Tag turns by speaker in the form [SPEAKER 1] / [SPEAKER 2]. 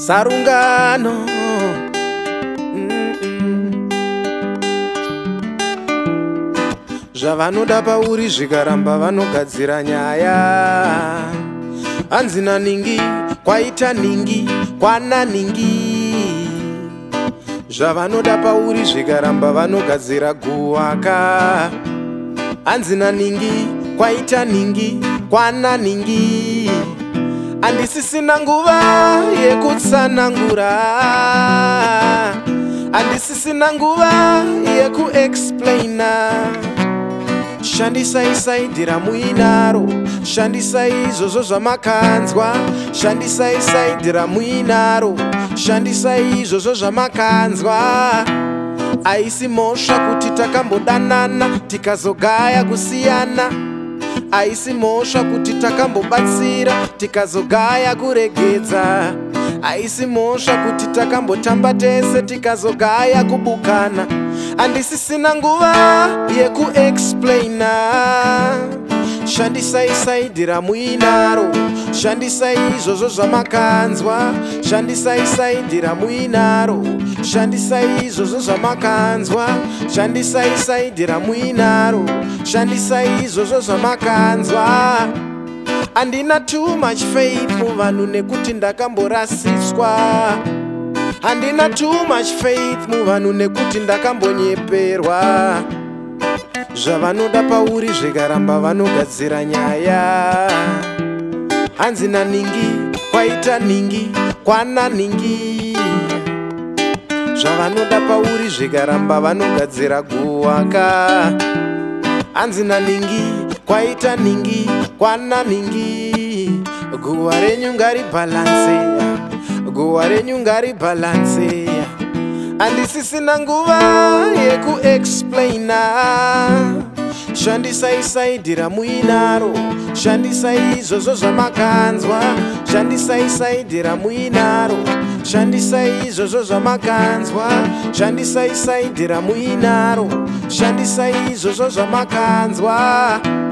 [SPEAKER 1] sarungano zvavanoda pauri zvikaramba vanogadzira nyaya hanzi naningi kwaita ningi kwananingi zvavanoda pauri zvikaramba vanogadzira guwaka hanzi naningi kwaita ningi kwananingi kwa handisisina nguva yekutsanangura handisisina nguva yekuexplaina shandisai saidhi ramuinaro shandisai izvozvo zvamakanzwa shandisai saidhi ramuinaro shandisai izvozvo zvamakanzwa aisi mhosva kuti takambodanana tikazogaya kusiyana so haisi mhosva kuti takambobatsira tikazogaya kuregedza haisi mhosva kuti takambotamba tese tikazogaya kubukana handisisina nguva yekuexplaina shandisai saidhi ramuinaro shandisai izvozvo zvamakanzwa shandisai saidhi ramuinaro shandisa shandisai izvozvo zvamakanzwa shandisai saidhi ramuinaro shandisai izvozvo zvamakanzwa handina too much faith muvanhu nekuti ndakamborasiswa handina too much faith muvanhu nekuti ndakambonyeperwa zvavanoda pauri zvikaramba vanogadzira nyaya hanzi naningi kwaita ningi kwana ningi kwa zvavanoda pauri zvikaramba vanogadzira kuwaka hanzi naningi kwaita ningi kwananingi guva renyu ngaribhalanseya guva renyu ngaribhalanseya handisisina nguva yekuexplaina yeah shandisai saidhi ramuinaro shandisai izvozvo zvamakanzwa shandisai saidhi ramuinaro shandisai izvozvo zvamakanzwa shandisai saidhi ramuinaro shandisai izvozvo zvamakanzwa shandisa